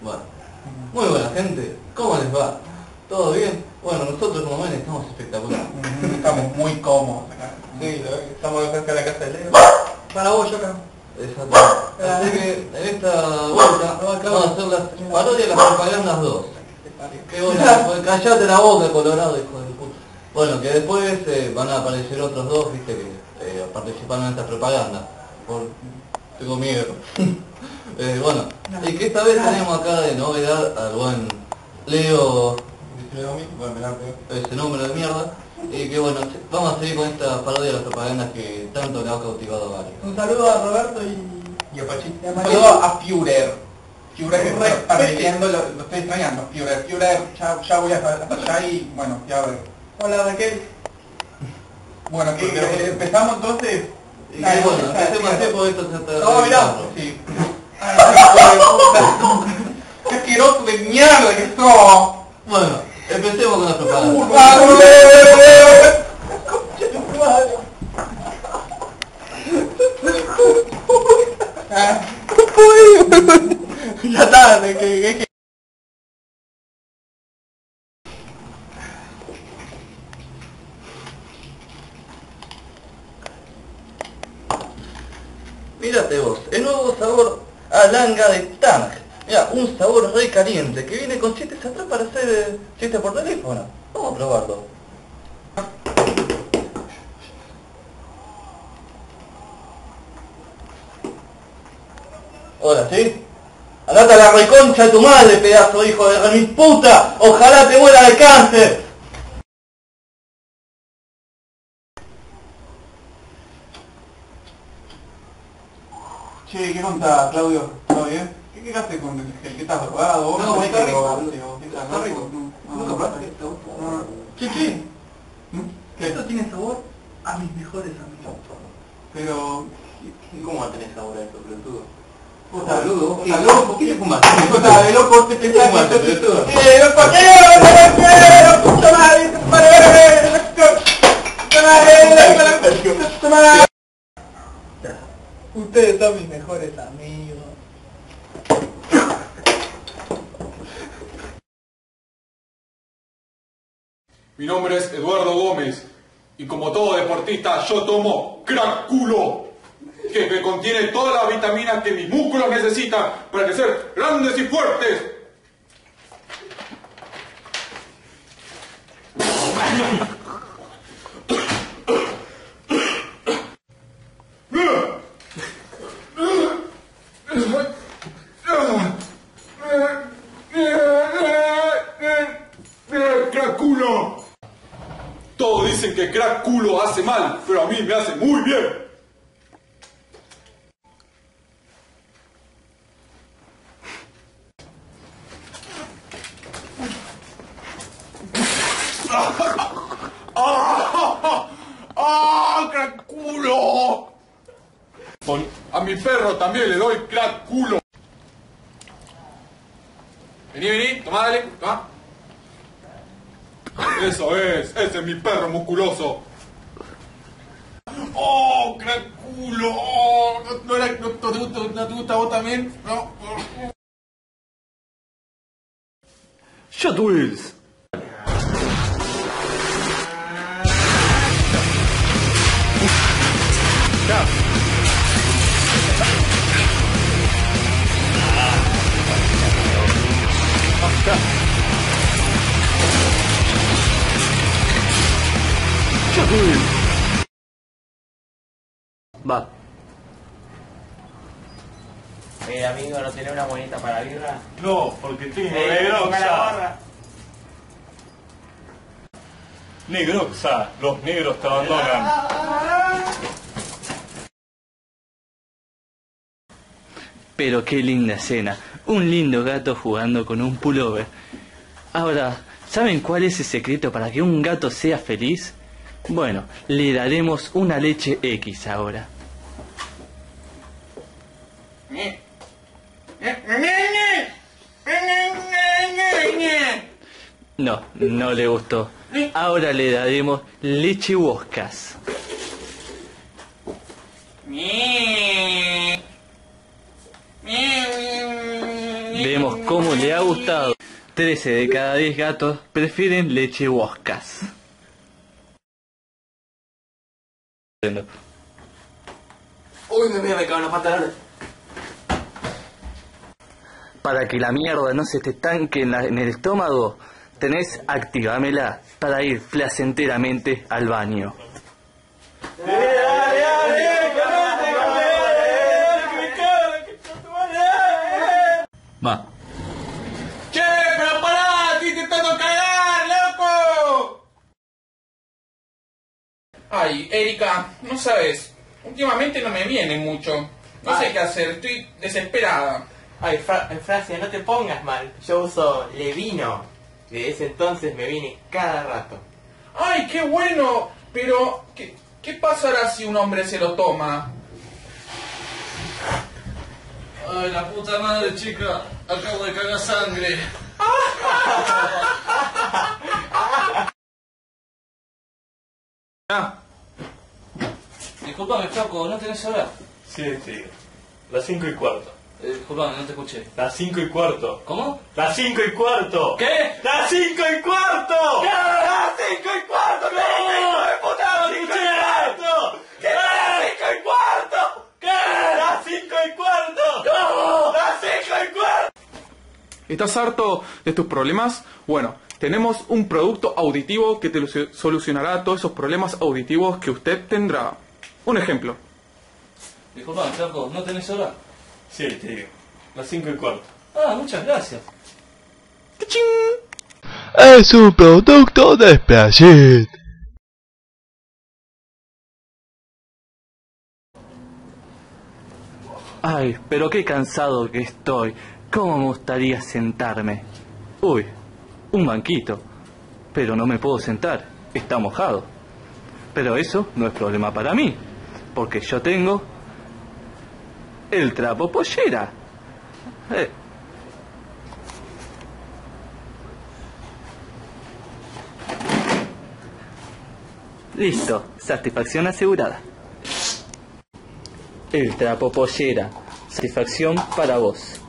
Bueno, muy buena gente, ¿cómo les va? ¿Todo bien? Bueno, nosotros como ven estamos espectaculares. Estamos muy cómodos acá. Sí, estamos cerca de la casa de Leo. Para vos, yo acá. Exacto. Así que en esta vuelta vamos a hacer las parodias de las propagandas 2. Qué bueno, callate la boca, Colorado, hijo de puta. Bueno, que después eh, van a aparecer otros dos, viste, que eh, participaron en esta propaganda. Por... Tengo miedo. Eh, bueno, y que esta vez tenemos acá de novedad al buen Leo, ese nombre de mierda, y que bueno, vamos a seguir con esta parodia de las propagandas que tanto le ha cautivado a varios. Un saludo a Roberto y... Y a Pachi. Un saludo a Führer. Führer que está pareciendo, lo, lo estoy extrañando. Führer, Führer, ya, ya voy hasta, hasta allá y bueno, ya veo. Hola Raquel. Bueno, que, que empezamos entonces. Y que bueno, porque esto se está... No, mirá. Sí. Ay, puta. Qué asqueroso de mierda que sos. Bueno, empecemos con las propagandas. Ah, Ya está, de que, que, que- Mírate vos, el nuevo sabor alanga de Tang. Mira, un sabor re caliente que viene con chistes atrás para hacer eh, chistes por teléfono. Vamos a probarlo. Hola, ¿sí? Andate a la reconcha de tu madre, pedazo hijo de remil puta. Ojalá te muera de cáncer. Che, ¿qué contás, Claudio? ¿Todo? ¿Qué, haces con el? ¿Qué estás drogado? ¿Vos No, está que rico, vos? Está rico. no, ¿Mm? ¿Qué? esto tiene sabor a mis mejores amigos. Pero... ¿Cómo va a tener sabor a eso, pelotudo? ¿por qué le fumaste? De loco, te ¿Qué fumaste, pelotudo? ¡Eh, loco, quiero. ¡Puta madre! Ustedes son mis mejores amigos. Mi nombre es Eduardo Gómez y como todo deportista yo tomo crack culo que me contiene todas las vitaminas que mis músculos necesitan para crecer grandes y fuertes. Crack culo. Todos dicen que crack culo hace mal, pero a mí me hace muy bien. ¡Ah! ¡Ah! ¡Crack culo! Con- a mi perro también le doy crack culo. Vení, vení, tomá, dale, tomá. Eso es, ese es mi perro musculoso. ¡Oh, crack culo! Oh, ¿No, no era- no- no te gusta, no te gusta vos también? ¿No? Shot Wheels. Shot Wheels. Va. Eh, amigo, ¿no tenés una monita para birra? No, porque tengo Eh, barra. Negroxa, los negros te abandonan. Pero qué linda escena. Un lindo gato jugando con un pullover. Ahora, ¿saben cuál es el secreto para que un gato sea feliz? Bueno, le daremos una leche X ahora. No, no le gustó. Ahora le daremos leche Woscas. Vemos cómo le ha gustado. 13 de cada 10 gatos prefieren leche Woscas. Uy, me, me cago en los pantalones. Para que la mierda no se te estanque en, la- en el estómago, tenés activamela para ir placenteramente al baño. Va. ¡Che, pero pará! ¡Estoy intentando cagar, loco! Ay, Erika, no sabes. Últimamente no me viene mucho. No sé qué hacer, estoy desesperada. Ay, Fra- Francia, no te pongas mal. Yo uso Levino. Desde ese entonces me viene cada rato. ¡Ay, qué bueno! Pero, ¿qué, qué pasará si un hombre se lo toma? Ay, la puta madre, chica. Acabo de cagar sangre. Ah. Disculpame, flaco, ¿no tenés hora? Sí, sí. Las 5 y cuarto. Eh, disculpame, no te escuché. Las 5 y cuarto. ¿Cómo? Las 5 y cuarto. ¿Qué? ¡Las 5 y cuarto! ¡Las 5 y cuarto! ¿Qué hijo de puta? ¡Las 5 y cuarto! ¿Qué las 5 y cuarto? ¿Qué? ¡Las 5 y cuarto! ¿Cómo? ¡Las 5 y cuarto! ¿Estás harto de tus problemas? Bueno, tenemos un producto auditivo que te solucionará todos esos problemas auditivos que usted tendrá. Un ejemplo. Disculpame, flaco, ¿no tenés hora? Sí, te digo. Las 5 y cuarto. Ah, muchas gracias. Es un producto de Splashit. Ay, pero qué cansado que estoy. ¿Cómo me gustaría sentarme? Uy, un banquito. Pero no me puedo sentar. Está mojado. Pero eso no es problema para mí. Porque yo tengo el trapo pollera. Eh. Listo, satisfacción asegurada. El trapo pollera. Satisfacción para vos.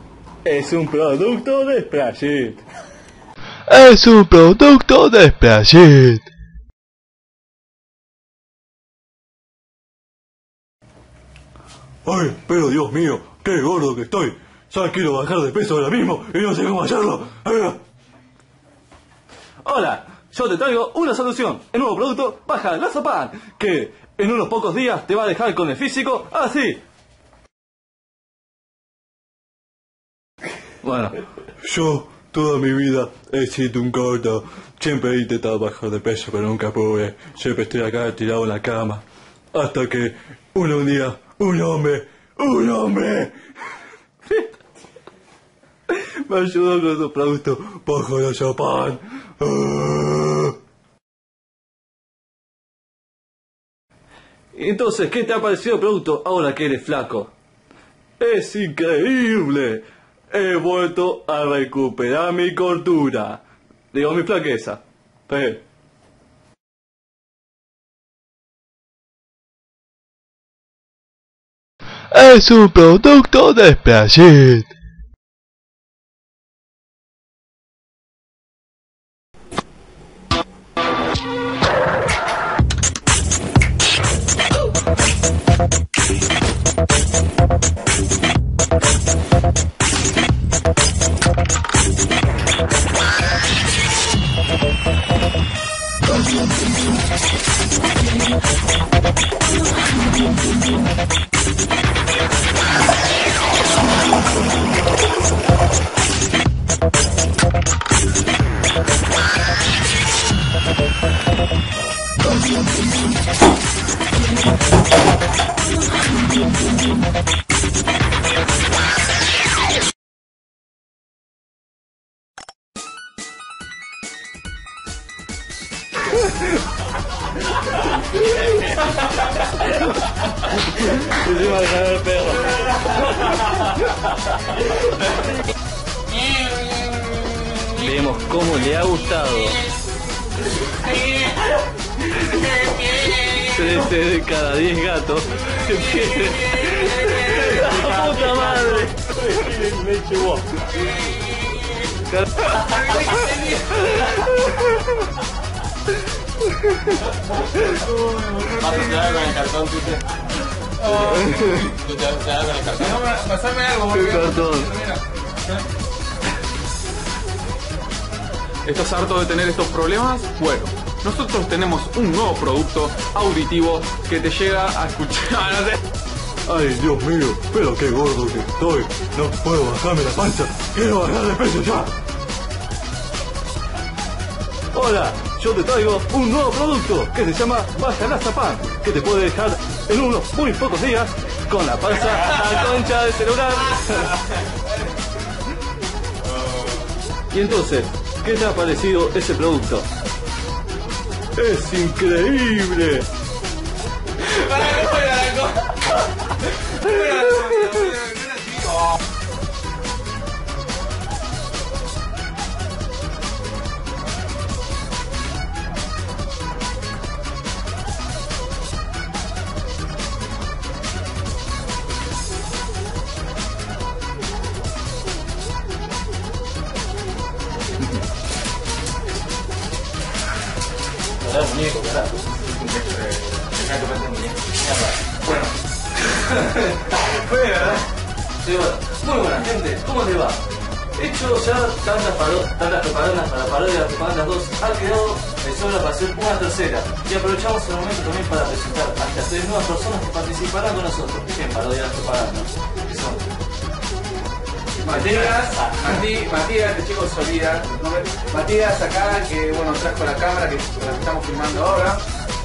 Es un producto de Splashit. Es un producto de Splashit. ¡Ay, pero Dios mío! ¡Qué gordo que estoy! Ya quiero bajar de peso ahora mismo y no sé cómo hacerlo. Hola, yo te traigo una solución. El nuevo producto Baja Pan, que en unos pocos días te va a dejar con el físico así. Bueno, Yo toda mi vida he sido un gordo. Siempre he intentado bajar de peso, pero nunca pude. Siempre estoy acá tirado en la cama. Hasta que un día, un hombre, un hombre, me ayudó con su producto bajo el champán. Ah. entonces, ¿qué te ha parecido el producto ahora que eres flaco? Es increíble. He vuelto a recuperar mi cordura. Digo, mi flaqueza. Sí. Es un producto de Splashit. Vemos cómo le ha gustado. 13 de cada 10 gatos. ¡La puta madre! prefieren leche vos. Vas a quedar con el cartón, tú te. Tú te vas a quedar con el cartón. No, pasame algo, cartón. ¿Estás harto de tener estos problemas? Bueno, nosotros tenemos un nuevo producto auditivo que te llega a escuchar. Ay, Dios mío, pero qué gordo que estoy. No puedo bajarme la panza. Quiero bajar de peso ya. Hola, yo te traigo un nuevo producto que se llama Pan, que te puede dejar en unos muy pocos días con la panza a concha de celular. y entonces, ¿qué te ha parecido ese producto? ¡Es increíble! Hecho ya tantas, paro- tantas propagandas para parodia de propagandas 2, ha quedado de sobra para hacer una tercera. Y aprovechamos el momento también para presentar hasta tres nuevas personas que participarán con nosotros en parodia de las propagandas. Que son Matías, Mati- Matías, este chico se olvida. Matías acá, que bueno, trajo la cámara que, la que estamos filmando ahora.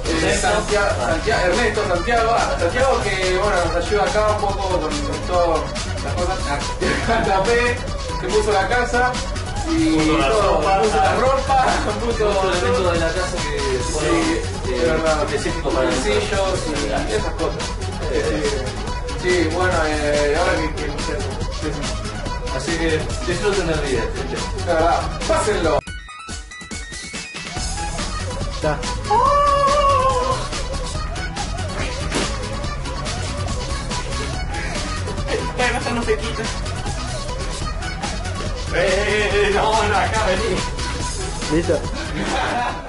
Eh, Ernesto. Santiago, Santiago- Ernesto, Santiago, ah, Santiago que bueno, nos ayuda acá un poco con, con todas las cosas. Ah, Tapé, que puso la casa y Puso la todo, ropa. puso la ropa, puso otro elemento todo. de la casa que Sí, bueno, es eh, específico para el Sillos y esas cosas. Eh, Sí, sí, bueno, eh, ahora que, que, que- Así que disfruten del video, gente. de verdad, pásenlo. Esta cosa no se quita. ¡Eh, eh, eh! No, no, acá vení. ¿Listo?